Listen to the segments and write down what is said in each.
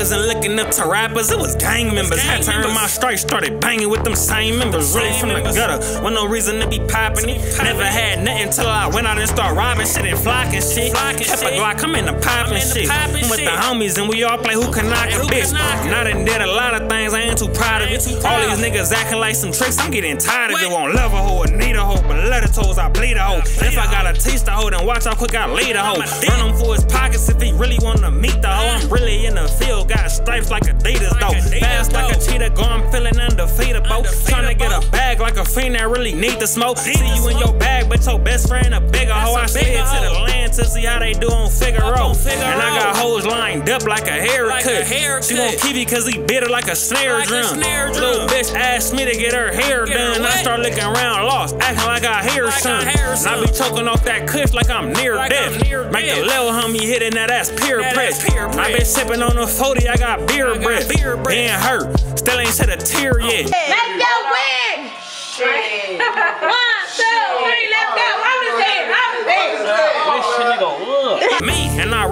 Wasn't looking up to rappers, it was gang members. Had to earn my stripes, started banging with them same members. Really from the gutter, with no reason to be popping it. Never had nothing till I went out and started robbing shit and flocking shit. Kept a Glock, I'm in the popping shit. I'm with the homies and we all play who can knock a bitch. Now done did a lot of things, I ain't too proud of it. All these niggas acting like some tricks, I'm getting tired of it. Won't love a hoe or need a hoe, but let her toes, I bleed a hoe. If I gotta teach the hoe, then watch how quick I lead a hoe. Run him for his pockets if he really wanna meet the hoe. I'm really in the field, got stripes like Adidas though. Fast like a cheetah, go, I'm feeling undefeatable. Trying to get a bag like a fiend that really need the smoke. See you in your bag, but your best friend a bigger hoe. I slid to the land to see how they do on Figaro. And I got hoes lined up like a haircut. She won't keep it cause he bit her like a snare drum. Little bitch asked me to get her hair done. I start looking around lost, acting like I hear son. And I be choking off that kush like I'm near death. Make the little homie hitting that ass peer press. I been sipping on a 40, I got beer breath. Being hurt, still ain't shed a tear yet. Let's go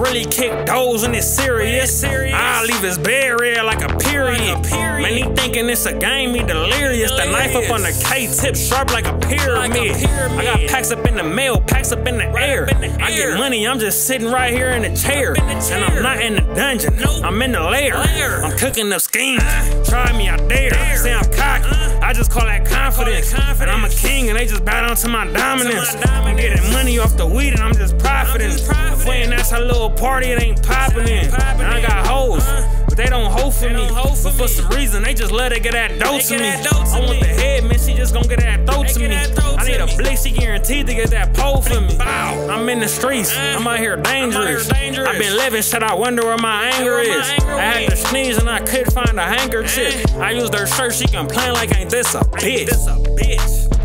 really kick those when it's serious. I leave his bed red like a period. Man, he thinking it's a game, he delirious. The knife up on the K tip sharp like a pyramid. I got packs up in the mail, packs up in the air. I get money, I'm just sitting right here in the chair. And I'm not in the dungeon, I'm in the lair. I'm cooking up schemes. Try me, I dare. Say I'm cocky, I just call that confidence. And I'm a king, and they just bow down to my dominance. I'm getting money off the weed, and I'm just profiting. Ain't that's a little party, it ain't popping in. And I got hoes, but they don't hoe for me. But for some reason, they just let her get that dope to me. I want the head, man, she just gon' get that throat to me. I need a blick, she guaranteed to get that pole for me. I'm in the streets, I'm out here dangerous. I've been living shit, I wonder where my anger is. I had to sneeze and I couldn't find a handkerchief. I used her shirt, she complain like ain't this a bitch.